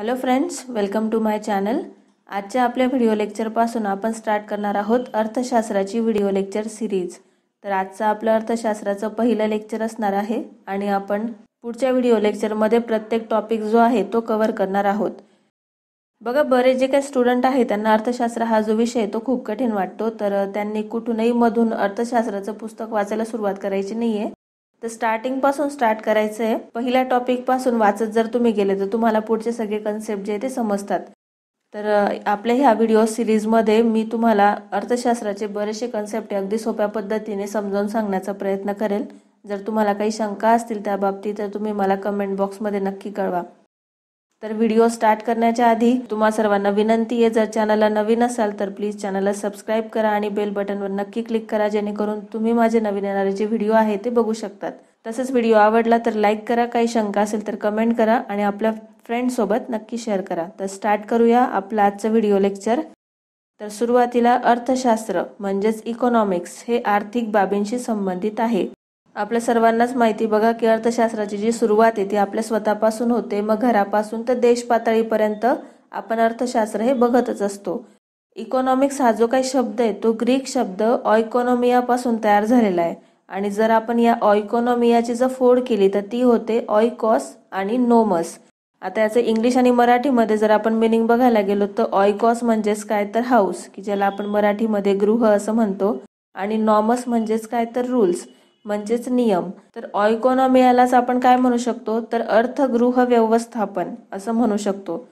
Hello friends welcome to my channel आजच्या आपल्या video लेक्चरपासून आपण स्टार्ट करणार आहोत अर्थशास्त्राची व्हिडिओ लेक्चर सिरीज तर आजचं आपलं अर्थशास्त्राचं पहिलं लेक्चर असणार आहे आणि आपण पुढच्या व्हिडिओ लेक्चरमध्ये प्रत्येक टॉपिक जो आहे तो कवर करणार आहोत. बघा बरेच जे काही स्टुडंट आहेत त्यांना अर्थशास्त्र हा जो विषय तो खूप कठीण वाटतो. तर त्यांनी कुठूनही मधून अर्थशास्त्राचं पुस्तक वाचायला सुरुवात करायची नाही आहे तर स्टार्टिंगपासून स्टार्ट करायचं आहे पहिल्या टॉपिकपासून वाचत जर तुम्ही गेले तर तुम्हाला पुढचे सगळे कन्सेप्ट जे ते समजतात. तर आपल्या ह्या व्हिडिओ सिरीजमध्ये मी तुम्हाला अर्थशास्त्राचे बरेचसे कन्सेप्ट अगदी सोप्या पद्धतीने समजावून सांगण्याचा प्रयत्न करेल. जर तुम्हाला काही शंका असतील त्या बाबतीत तर तुम्ही मला कमेंट बॉक्समध्ये नक्की कळवा. तर व्हिडिओ स्टार्ट करण्याच्या आधी तुम्हा सर्वांना विनंती आहे जर चॅनलला नवीन असाल तर प्लीज चॅनलला सबस्क्राईब करा आणि बेल बटनवर नक्की क्लिक करा जेणेकरून तुम्ही माझे नवीन येणारे जे व्हिडिओ आहे ते बघू शकतात. तसंच व्हिडिओ आवडला तर लाईक करा काही शंका असेल तर कमेंट करा आणि आपल्या फ्रेंडसोबत नक्की शेअर करा. तर स्टार्ट करूया आपलं आजचं व्हिडिओ लेक्चर. तर सुरुवातीला अर्थशास्त्र म्हणजेच इकॉनॉमिक्स हे आर्थिक बाबींशी संबंधित आहे. आपल्या सर्वांनाच माहिती बघा की अर्थशास्त्राची जी सुरुवात आहे ती आपल्या स्वतःपासून होते मग घरापासून तर देश पातळीपर्यंत आपण अर्थशास्त्र हे बघतच असतो. इकॉनॉमिक्स हा जो काही शब्द आहे तो ग्रीक शब्द ऑइकॉनॉमियापासून तयार झालेला आहे. आणि जर आपण या ऑइकॉनॉमियाची जर फोड केली तर ती होते ऑयकॉस आणि नोमस आता याचं इंग्लिश आणि मराठीमध्ये जर आपण मिनिंग बघायला गेलो तर ऑयकॉस म्हणजेच काय तर हाऊस की ज्याला आपण मराठीमध्ये गृह असं म्हणतो आणि नॉमस म्हणजेच काय तर रूल्स म्हणजेच नियम. तर ऑइकॉनॉमियालाच आपण काय म्हणू शकतो? तर अर्थगृह व्यवस्थापन असं म्हणू शकतो.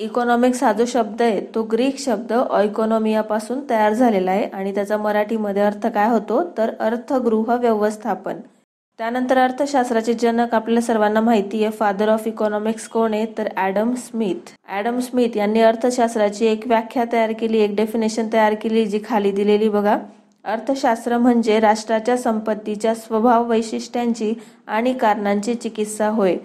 इकॉनॉमिक्स हा जो शब्द आहे तो ग्रीक शब्द ऑइकॉनॉमियापासून तयार झालेला आहे आणि त्याचा मराठीमध्ये अर्थ काय होतो? तर अर्थगृह व्यवस्थापन. त्यानंतर अर्थशास्त्राचे जनक आपल्याला सर्वांना माहिती आहे फादर ऑफ इकॉनॉमिक्स कोण आहे? तर ॲडम स्मिथ. ॲडम स्मिथ यांनी अर्थशास्त्राची एक व्याख्या तयार केली एक डेफिनेशन तयार केली जी खाली दिलेली बघा. अर्थशास्त्र म्हणजे राष्ट्राच्या संपत्तीच्या स्वभाव वैशिष्ट्यांची आणि कारणांची चिकित्सा होय.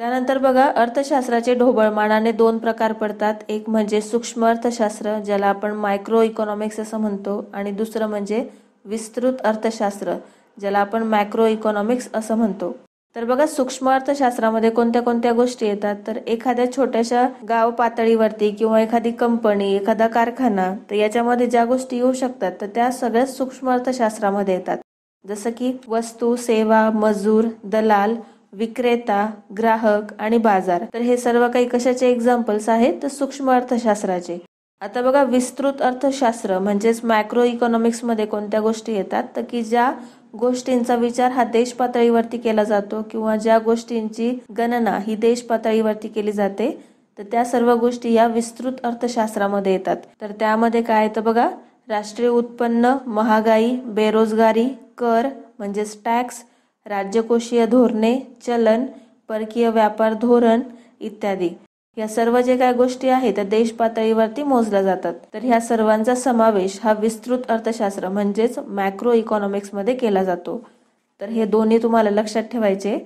त्यानंतर बघा अर्थशास्त्राचे ढोबळमानाने दोन प्रकार पडतात. एक म्हणजे सूक्ष्म अर्थशास्त्र ज्याला आपण मायक्रो इकॉनॉमिक्स असं म्हणतो आणि दुसरं म्हणजे विस्तृत अर्थशास्त्र ज्याला आपण मॅक्रो इकॉनॉमिक्स असं म्हणतो. तर बघा सूक्ष्म अर्थशास्त्रामध्ये कोणत्या कोणत्या गोष्टी येतात? तर एखाद्या छोट्याशा गाव पातळीवरती किंवा एखादी कंपनी एखादा कारखाना तर याच्यामध्ये ज्या गोष्टी येऊ शकतात तर त्या सगळ्या सूक्ष्म अर्थशास्त्रामध्ये येतात. जसं की वस्तू सेवा मजूर दलाल विक्रेता ग्राहक आणि बाजार. तर हे सर्व काही कशाचे एक्झाम्पल्स आहेत? तर सूक्ष्म अर्थशास्त्राचे. आता बघा विस्तृत अर्थशास्त्र म्हणजेच मॅक्रो इकॉनॉमिक्समध्ये कोणत्या गोष्टी येतात? तर की ज्या गोष्टींचा विचार हा देश पातळीवरती केला जातो किंवा ज्या गोष्टींची गणना ही देश पातळीवरती केली जाते तर त्या सर्व गोष्टी या विस्तृत अर्थशास्त्रामध्ये येतात. तर त्यामध्ये काय येतं बघा राष्ट्रीय उत्पन्न महागाई बेरोजगारी कर म्हणजेच टॅक्स राज्यकोषीय धोरणे चलन परकीय व्यापार धोरण इत्यादी. या सर्व जे काय गोष्टी आहेत त्या देश पातळीवरती मोजल्या जातात. तर ह्या सर्वांचा समावेश हा विस्तृत अर्थशास्त्र म्हणजेच मॅक्रो इकॉनॉमिक्समध्ये केला जातो. तर हे दोन्ही तुम्हाला लक्षात ठेवायचे.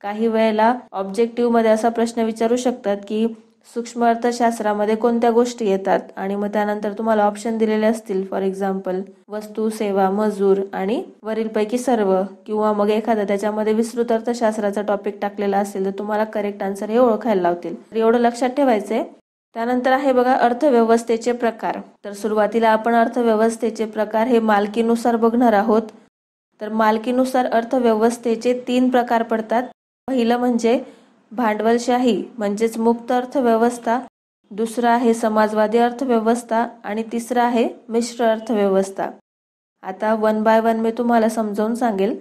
काही वेळेला ऑब्जेक्टिव्हमध्ये असा प्रश्न विचारू शकतात की सूक्ष्म अर्थशास्त्रामध्ये कोणत्या गोष्टी येतात? आणि मग त्यानंतर तुम्हाला ऑप्शन दिलेले असतील फॉर एक्झाम्पल वस्तू सेवा मजूर आणि वरीलपैकी सर्व. किंवा मग एखादा त्याच्यामध्ये विस्तृत अर्थशास्त्राचा टॉपिक टाकलेला असेल तर तुम्हाला करेक्ट आन्सर हे ओळखायला लावतील. तर एवढं लक्षात ठेवायचंय. त्यानंतर आहे बघा अर्थव्यवस्थेचे प्रकार. तर सुरुवातीला आपण अर्थव्यवस्थेचे प्रकार हे मालकीनुसार बघणार आहोत. तर मालकीनुसार अर्थव्यवस्थेचे तीन प्रकार पडतात. पहिलं म्हणजे भांडवलशाही म्हणजेच मुक्त अर्थव्यवस्था दुसरा आहे समाजवादी अर्थव्यवस्था आणि तिसरा आहे मिश्र अर्थव्यवस्था. आता वन बाय वन मी तुम्हाला समजावून सांगेल.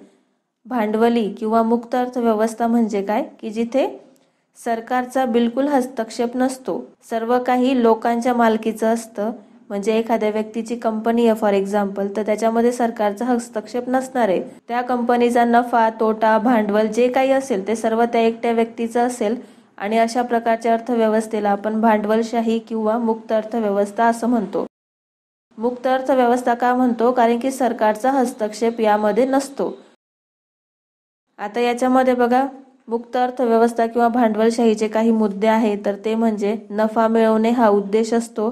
भांडवली किंवा मुक्त अर्थव्यवस्था म्हणजे काय? की जिथे सरकारचा बिलकुल हस्तक्षेप नसतो. सर्व काही लोकांच्या मालकीचं असतं. म्हणजे एखाद्या व्यक्तीची कंपनी आहे फॉर एक्झाम्पल तर त्याच्यामध्ये सरकारचा हस्तक्षेप नसणार आहे. त्या कंपनीचा नफा तोटा भांडवल जे काही असेल ते सर्व त्या एकट्या व्यक्तीचं असेल. आणि अशा प्रकारच्या अर्थव्यवस्थेला आपण भांडवलशाही किंवा मुक्त अर्थव्यवस्था असं म्हणतो. मुक्त अर्थव्यवस्था का म्हणतो? कारण की सरकारचा हस्तक्षेप यामध्ये नसतो. आता याच्यामध्ये बघा मुक्त अर्थव्यवस्था किंवा भांडवलशाहीचे काही मुद्दे आहेत तर ते म्हणजे नफा मिळवणे हा उद्देश असतो.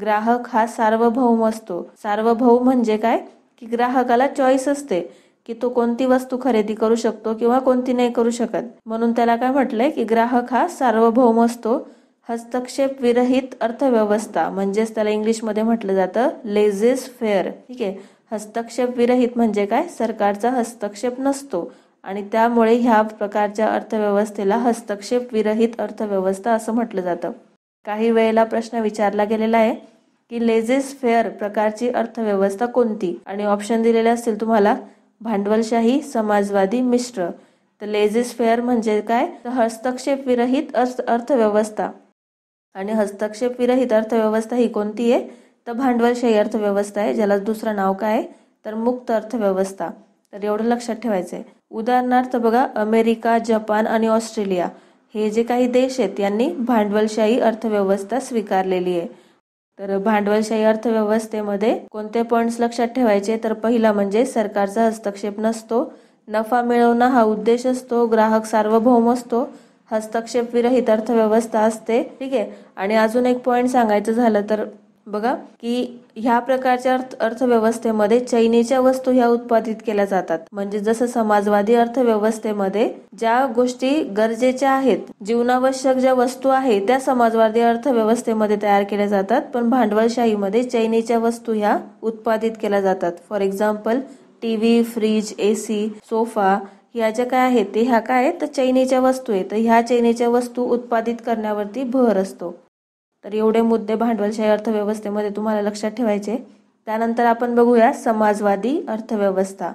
ग्राहक हा सार्वभौम असतो. सार्वभौम म्हणजे काय? की ग्राहकाला चॉईस असते की तो कोणती वस्तू खरेदी करू शकतो किंवा कोणती नाही करू शकत. म्हणून त्याला काय म्हटलंय की ग्राहक हा सार्वभौम असतो. हस्तक्षेप विरहित अर्थव्यवस्था म्हणजेच त्याला इंग्लिशमध्ये म्हटलं जातं लेझेस फेअर ठीक आहे? हस्तक्षेप विरहित म्हणजे काय? सरकारचा हस्तक्षेप नसतो. आणि त्यामुळे ह्या प्रकारच्या अर्थव्यवस्थेला हस्तक्षेप विरहित अर्थव्यवस्था असं म्हटलं जातं. काही वेळेला प्रश्न विचारला गेलेला आहे की लेझेस फेअर प्रकारची अर्थव्यवस्था कोणती? आणि ऑप्शन दिलेले असतील तुम्हाला भांडवलशाही समाजवादी मिश्र. तर लेझेस फेअर म्हणजे काय? तर हस्तक्षेप विरहित अर्थ अर्थव्यवस्था. आणि हस्तक्षेप विरहित अर्थव्यवस्था ही कोणती आहे? तर भांडवलशाही अर्थव्यवस्था आहे ज्याला दुसरं नाव काय? तर मुक्त अर्थव्यवस्था. तर एवढं लक्षात ठेवायचं आहे उदाहरणार्थ बघा अमेरिका जपान आणि ऑस्ट्रेलिया. हे जे काही देश आहेत यांनी भांडवलशाही अर्थव्यवस्था स्वीकारलेली आहे. तर भांडवलशाही अर्थव्यवस्थेमध्ये कोणते पॉईंट्स लक्षात ठेवायचे? तर पहिला म्हणजे सरकारचा हस्तक्षेप नसतो. नफा मिळवणं हा उद्देश असतो. ग्राहक सार्वभौम असतो. हस्तक्षेप विरहित अर्थव्यवस्था असते. ठीक आहे? आणि अजून एक पॉईंट सांगायचं झालं तर बघा की ह्या प्रकारच्या अर्थ अर्थव्यवस्थेमध्ये चैनीच्या वस्तू ह्या उत्पादित केल्या जातात. म्हणजे जसं समाजवादी अर्थव्यवस्थेमध्ये ज्या गोष्टी गरजेच्या आहेत जीवनावश्यक ज्या वस्तू आहेत त्या समाजवादी अर्थव्यवस्थेमध्ये तयार केल्या जातात. पण भांडवलशाहीमध्ये चैनीच्या वस्तू ह्या उत्पादित केल्या जातात. For example TV fridge AC sofa ह्या ज्या काय आहेत ते ह्या काय तर चैनीच्या वस्तू आहेत. तर ह्या चैनीच्या वस्तू उत्पादित करण्यावरती भर असतो. तर एवढे मुद्दे भांडवलशाही अर्थव्यवस्थेमध्ये तुम्हाला लक्षात ठेवायचे. त्यानंतर आपण बघूया समाजवादी अर्थव्यवस्था.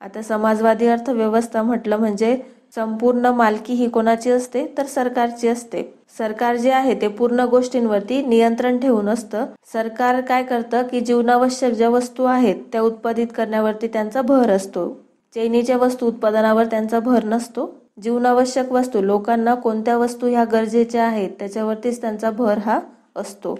आता समाजवादी अर्थव्यवस्था म्हटलं म्हणजे संपूर्ण मालकी ही कोणाची असते? तर सरकारची असते. सरकार जे आहे ते पूर्ण गोष्टींवरती नियंत्रण ठेवून असतं. सरकार काय करतं की जीवनावश्यक ज्या वस्तू आहेत त्या उत्पादित करण्यावरती त्यांचा भर असतो. चैनीच्या वस्तू उत्पादनावर त्यांचा भर नसतो. जीवनावश्यक वस्तू लोकांना कोणत्या वस्तू ह्या गरजेच्या आहेत त्याच्यावरतीच त्यांचा भर हा असतो.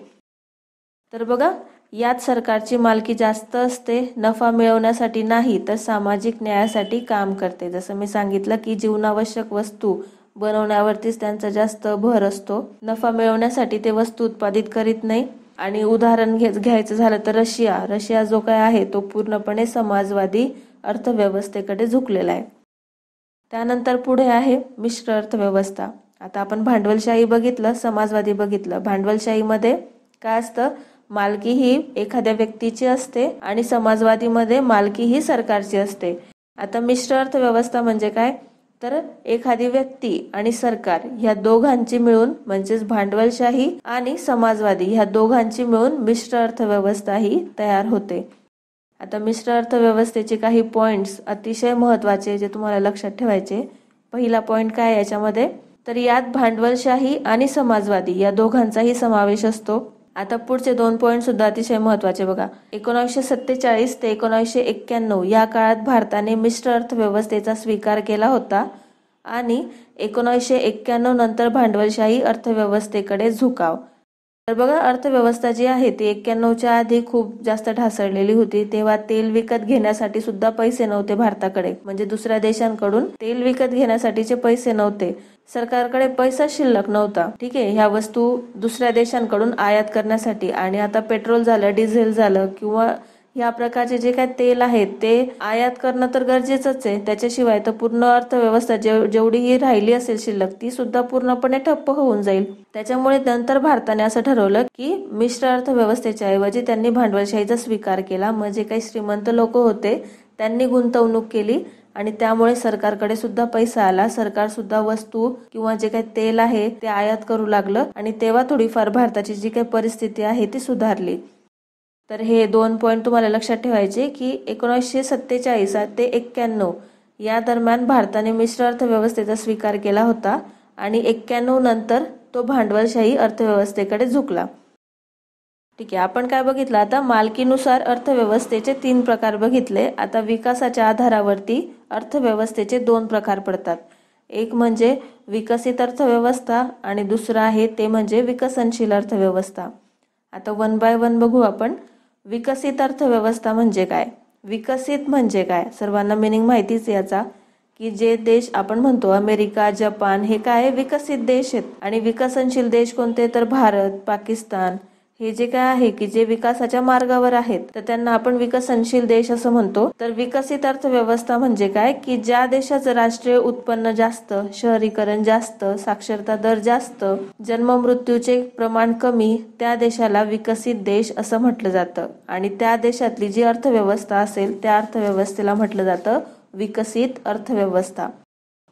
तर बघा यात सरकारची मालकी जास्त असते नफा मिळवण्यासाठी नाही तर सामाजिक न्यायासाठी काम करते. जसं मी सांगितलं की जीवनावश्यक वस्तू बनवण्यावरतीच त्यांचा जास्त भर असतो. नफा मिळवण्यासाठी ते वस्तू उत्पादित करीत नाही. आणि उदाहरण घे घ्यायचं झालं तर रशिया. रशिया जो काय आहे तो पूर्णपणे समाजवादी अर्थव्यवस्थेकडे झुकलेला आहे. त्यानंतर पुढे आहे मिश्र अर्थव्यवस्था. आता आपण भांडवलशाही बघितलं समाजवादी बघितलं. भांडवलशाहीमध्ये काय असतं? मालकी ही एखाद्या व्यक्तीची असते आणि समाजवादीमध्ये मालकी ही सरकारची असते. आता मिश्र अर्थव्यवस्था म्हणजे काय? तर एखादी व्यक्ती आणि सरकार ह्या दोघांची मिळून म्हणजेच भांडवलशाही आणि समाजवादी ह्या दोघांची मिळून मिश्र अर्थव्यवस्था ही तयार होते. आता मिश्र अर्थव्यवस्थेचे काही पॉईंट्स अतिशय महत्त्वाचे जे तुम्हाला लक्षात ठेवायचे. पहिला पॉईंट काय याच्यामध्ये? तर यात भांडवलशाही आणि समाजवादी या दोघांचाही समावेश असतो. आता पुढचे दोन पॉईंट सुद्धा अतिशय महत्त्वाचे बघा. एकोणीसशे सत्तेचाळीस ते एकोणीसशे एक्क्याण्णव या काळात भारताने मिश्र अर्थव्यवस्थेचा स्वीकार केला होता आणि एकोणीसशे एक्क्याण्णव नंतर भांडवलशाही अर्थव्यवस्थेकडे झुकाव. तर बघा अर्थव्यवस्था जी आहे ती एक्क्याण्णवच्या आधी खूप जास्त ढासळलेली होती. तेव्हा तेल विकत घेण्यासाठी सुद्धा पैसे नव्हते भारताकडे. म्हणजे दुसऱ्या देशांकडून तेल विकत घेण्यासाठीचे पैसे नव्हते. सरकारकडे पैसा शिल्लक नव्हता. ठीक आहे ह्या वस्तू दुसऱ्या देशांकडून आयात करण्यासाठी आणि आता पेट्रोल झालं डिझेल झालं किंवा या प्रकारचे जे काही तेल आहेत ते आयात करणं तर गरजेचंच आहे. त्याच्याशिवाय तर पूर्ण अर्थव्यवस्था जेव जेवढीही राहिली असेल शिल्लक ती सुद्धा पूर्णपणे ठप्प होऊन जाईल. त्याच्यामुळे नंतर भारताने असं ठरवलं की मिश्र अर्थव्यवस्थेच्या ऐवजी त्यांनी भांडवलशाहीचा स्वीकार केला. म्हणजे काही श्रीमंत लोक होते त्यांनी गुंतवणूक केली आणि त्यामुळे सरकारकडे सुद्धा पैसा आला. सरकार सुद्धा वस्तू किंवा जे काही तेल आहे ते आयात करू लागलं आणि तेव्हा थोडीफार भारताची जी काही परिस्थिती आहे ती सुधारली. तर हे दोन पॉईंट तुम्हाला लक्षात ठेवायचे की एकोणीसशे सत्तेचाळीस ते एक्क्याण्णव या दरम्यान भारताने मिश्र अर्थव्यवस्थेचा स्वीकार केला होता आणि एक्क्याण्णव नंतर तो भांडवलशाही अर्थव्यवस्थेकडे झुकला. ठीक आहे आपण काय बघितलं? आता मालकीनुसार अर्थव्यवस्थेचे तीन प्रकार बघितले. आता विकासाच्या आधारावरती अर्थव्यवस्थेचे दोन प्रकार पडतात. एक म्हणजे विकसित अर्थव्यवस्था आणि दुसरं आहे ते म्हणजे विकसनशील अर्थव्यवस्था. आता वन बाय वन बघू आपण. विकसित अर्थव्यवस्था म्हणजे काय? विकसित म्हणजे काय? सर्वांना मिनिंग माहितीच याचा. की जे देश आपण म्हणतो अमेरिका जपान हे काय विकसित देश आहेत? आणि विकसनशील देश कोणते? तर भारत पाकिस्तान. हे जे काय आहे की जे विकासाच्या मार्गावर आहेत तर त्यांना आपण विकसनशील देश असं म्हणतो. तर विकसित अर्थव्यवस्था म्हणजे काय? की ज्या देशाचं राष्ट्रीय उत्पन्न जास्त शहरीकरण जास्त साक्षरता दर जास्त जन्म मृत्यूचे प्रमाण कमी त्या देशाला विकसित देश असं म्हटलं जातं. आणि त्या देशातली जी अर्थव्यवस्था असेल त्या अर्थव्यवस्थेला म्हटलं जातं विकसित अर्थव्यवस्था.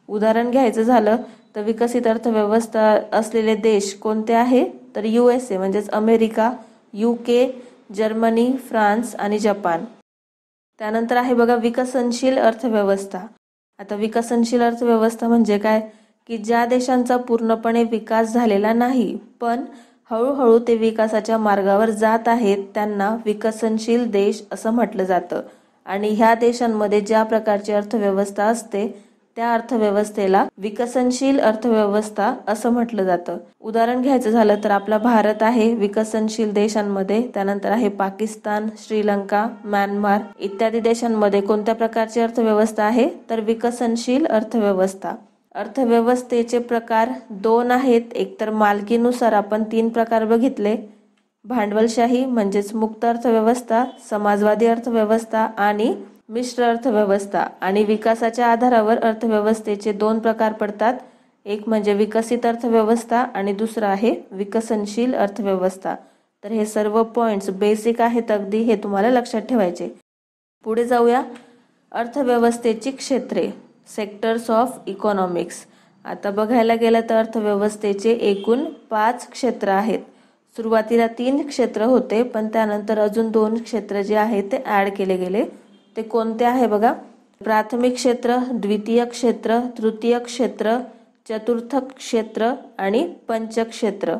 उदाहरण घ्यायचं झालं तर विकसित अर्थव्यवस्था असलेले देश कोणते आहे? तर यू एस ए म्हणजेच America U K Germany France आणि जपान. त्यानंतर आहे बघा विकसनशील अर्थव्यवस्था. आता विकसनशील अर्थव्यवस्था म्हणजे काय? की ज्या देशांचा पूर्णपणे विकास झालेला नाही पण हळूहळू ते विकासाच्या मार्गावर जात आहेत त्यांना विकसनशील देश असं म्हटलं जातं. आणि ह्या देशांमध्ये ज्या प्रकारची अर्थव्यवस्था असते त्या अर्थव्यवस्थेला विकसनशील अर्थव्यवस्था असं म्हटलं जातं. उदाहरण घ्यायचं झालं तर आपला भारत आहे विकसनशील देशांमध्ये त्यानंतर आहे पाकिस्तान श्रीलंका म्यानमार इत्यादी देशांमध्ये कोणत्या प्रकारची अर्थव्यवस्था आहे? तर विकसनशील अर्थव्यवस्था. अर्थव्यवस्थेचे प्रकार दोन आहेत. एकतर मालकीनुसार आपण तीन प्रकार बघितले. भांडवलशाही म्हणजेच मुक्त अर्थव्यवस्था समाजवादी अर्थव्यवस्था आणि मिश्र अर्थव्यवस्था आणि विकासाच्या आधारावर अर्थव्यवस्थेचे दोन प्रकार पडतात. एक म्हणजे विकसित अर्थव्यवस्था आणि दुसरं आहे विकसनशील अर्थव्यवस्था. तर हे सर्व पॉइंट्स बेसिक आहेत अगदी हे तुम्हाला लक्षात ठेवायचे. पुढे जाऊया. अर्थव्यवस्थेची क्षेत्रे. सेक्टर्स ऑफ इकॉनॉमिक्स आता बघायला गेलं तर अर्थव्यवस्थेचे एकूण पाच क्षेत्र आहेत. सुरुवातीला तीन क्षेत्र होते पण त्यानंतर अजून दोन क्षेत्र जे आहेत ते ॲड केले गेले. ते कोणते आहे बघा? प्राथमिक क्षेत्र द्वितीय क्षेत्र तृतीय क्षेत्र चतुर्थ क्षेत्र आणि पंचक्षेत्र.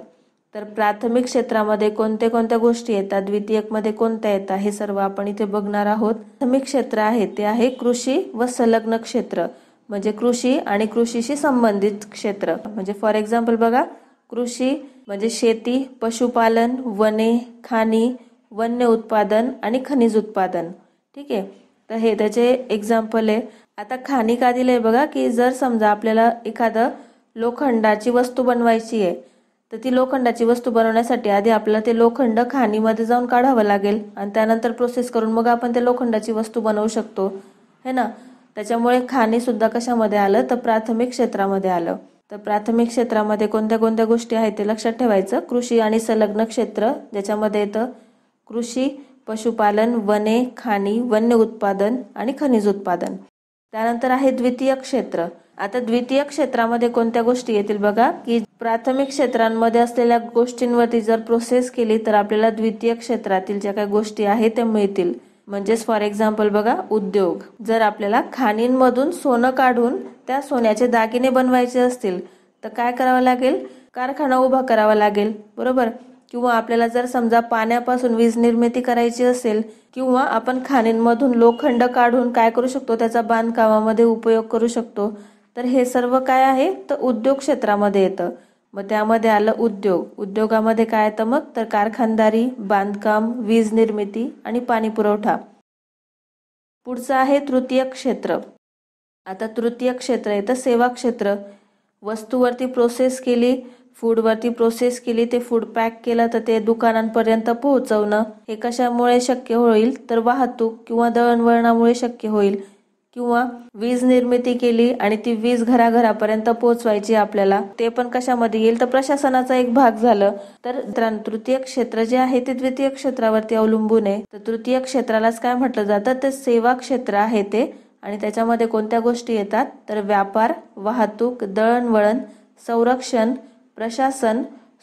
तर प्राथमिक क्षेत्रामध्ये कोणत्या कोणत्या गोष्टी येतात? द्वितीयकमध्ये कोणत्या येतात? हे सर्व आपण इथे बघणार आहोत. प्राथमिक क्षेत्र आहे ते आहे कृषी व संलग्न क्षेत्र. म्हणजे कृषी आणि कृषीशी संबंधित क्षेत्र. म्हणजे फॉर एक्झाम्पल बघा कृषी म्हणजे शेती पशुपालन वने खाणी वन्य उत्पादन आणि खनिज उत्पादन. ठीक आहे? तर हे त्याचे एक्झाम्पल आहे. आता खाणी का दिलंय बघा की जर समजा आपल्याला एखादं लोखंडाची वस्तू बनवायची आहे तर ती लोखंडाची वस्तू बनवण्यासाठी आधी आपल्याला ते लोखंड खाणीमध्ये जाऊन काढावं लागेल आणि त्यानंतर प्रोसेस करून मग आपण ते लोखंडाची वस्तू बनवू शकतो. है ना? त्याच्यामुळे खाणीसुद्धा कशामध्ये आलं? तर प्राथमिक क्षेत्रामध्ये आलं. तर प्राथमिक क्षेत्रामध्ये कोणत्या कोणत्या गोष्टी आहेत ते लक्षात ठेवायचं. कृषी आणि संलग्न क्षेत्र ज्याच्यामध्ये येतं. कृषी पशुपालन वने खाणी वन्य उत्पादन आणि खनिज उत्पादन. त्यानंतर आहे द्वितीय क्षेत्र. आता द्वितीय क्षेत्रामध्ये कोणत्या गोष्टी येतील बघा? की प्राथमिक क्षेत्रांमध्ये असलेल्या गोष्टींवरती जर प्रोसेस केली तर आपल्याला द्वितीय क्षेत्रातील ज्या काही गोष्टी आहेत त्या मिळतील. म्हणजेच फॉर एक्झाम्पल बघा उद्योग. जर आपल्याला खाणींमधून सोनं काढून त्या सोन्याचे दागिने बनवायचे असतील तर काय करावं लागेल? कारखाना उभा करावा लागेल. बरोबर? किंवा आपल्याला जर समजा पाण्यापासून वीज निर्मिती करायची असेल किंवा आपण खाणींमधून लोखंड काढून काय करू शकतो त्याचा बांधकामामध्ये उपयोग करू शकतो तर हे सर्व काय आहे? तर उद्योग क्षेत्रामध्ये येतं. मग त्यामध्ये आलं उद्योग. उद्योगामध्ये काय येतं मग? तर कारखानदारी बांधकाम वीज निर्मिती आणि पाणी पुरवठा. पुढचं आहे तृतीय क्षेत्र. आता तृतीय क्षेत्र येतं सेवा क्षेत्र. वस्तूवरती प्रोसेस केली. फूडवरती प्रोसेस केली ते फूड पॅक केलं तर ते दुकानांपर्यंत पोहोचवणं. हे कशामुळे शक्य होईल? तर वाहतूक किंवा दळणवळणामुळे शक्य होईल. किंवा वीज निर्मिती केली आणि ती वीज घराघरापर्यंत पोहोचवायची आपल्याला. ते पण कशामध्ये येईल? तर प्रशासनाचा एक भाग झालं. तर तृतीय क्षेत्र जे आहे ते द्वितीय क्षेत्रावरती अवलंबून आहे. तर तृतीय क्षेत्रालाच काय म्हटलं जातं? ते सेवा क्षेत्र आहे ते. आणि त्याच्यामध्ये कोणत्या गोष्टी येतात? तर व्यापार वाहतूक दळणवळण संरक्षण प्रशासन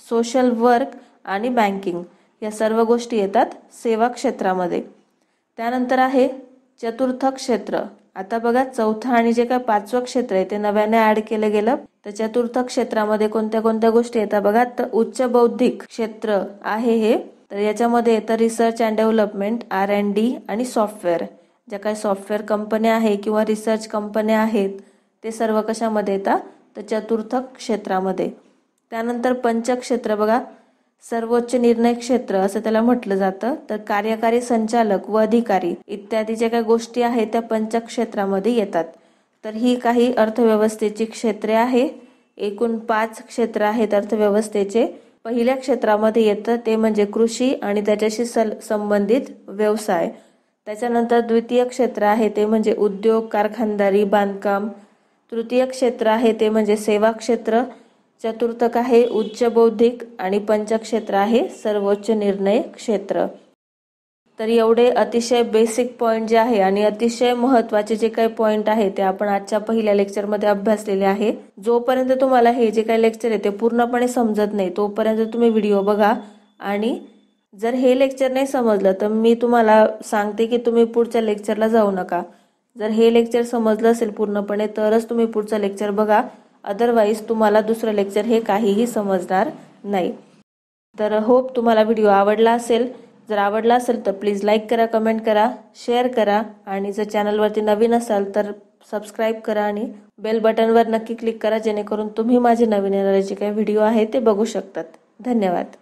सोशल वर्क आणि बँकिंग या सर्व गोष्टी येतात सेवा क्षेत्रामध्ये. त्यानंतर आहे चतुर्थ क्षेत्र. आता बघा चौथं आणि जे काय पाचवं क्षेत्र आहे ते नव्याने ऍड केलं गेलं. तर चतुर्थ क्षेत्रामध्ये कोणत्या कोणत्या गोष्टी येतात बघा तर उच्च बौद्धिक क्षेत्र आहे हे. तर याच्यामध्ये येतं research and development R and D आणि सॉफ्टवेअर ज्या काही सॉफ्टवेअर कंपन्या आहे किंवा रिसर्च कंपन्या आहेत ते सर्व कशामध्ये येतात? तर चतुर्थ क्षेत्रामध्ये. त्यानंतर पंचक्षेत्र बघा. सर्वोच्च निर्णय क्षेत्र असं त्याला म्हटलं जातं. तर कार्यकारी संचालक व अधिकारी इत्यादी ज्या काही गोष्टी आहेत त्या पंचक्षेत्रामध्ये येतात. तर ही काही अर्थव्यवस्थेची क्षेत्रे आहे. एकूण पाच क्षेत्र आहेत अर्थव्यवस्थेचे. पहिल्या क्षेत्रामध्ये येतं ते म्हणजे कृषी आणि त्याच्याशी सल संबंधित व्यवसाय. त्याच्यानंतर द्वितीय क्षेत्र आहे ते म्हणजे उद्योग कारखानदारी बांधकाम. तृतीय क्षेत्र आहे ते म्हणजे सेवा क्षेत्र. चतुर्थक आहे उच्च बौद्धिक आणि पंचक्षेत्र आहे सर्वोच्च निर्णय क्षेत्र. तर एवढे अतिशय बेसिक पॉईंट जे आहे आणि अतिशय महत्त्वाचे जे काही पॉईंट आहे ते आपण आजच्या पहिल्या लेक्चरमध्ये अभ्यासलेले आहे. जोपर्यंत तुम्हाला हे जे काही लेक्चर आहे ते पूर्णपणे समजत नाही तोपर्यंत तुम्ही व्हिडिओ बघा. आणि जर हे लेक्चर नाही समजलं तर मी तुम्हाला सांगते की तुम्ही पुढच्या लेक्चरला जाऊ नका. जर हे लेक्चर समजलं असेल पूर्णपणे तरच तुम्ही पुढचं लेक्चर बघा. अदरवाईज तुम्हाला दुसरं लेक्चर हे काहीही समजणार नाही. तर होप तुम्हाला व्हिडिओ आवडला असेल. जर आवडला असेल तर प्लीज लाईक करा कमेंट करा शेअर करा आणि जर चॅनलवरती नवीन असाल तर सबस्क्राईब करा आणि बेल बटनवर नक्की क्लिक करा जेणेकरून तुम्ही माझे नवीन येणारे जे काही व्हिडिओ आहे ते बघू शकतात. धन्यवाद.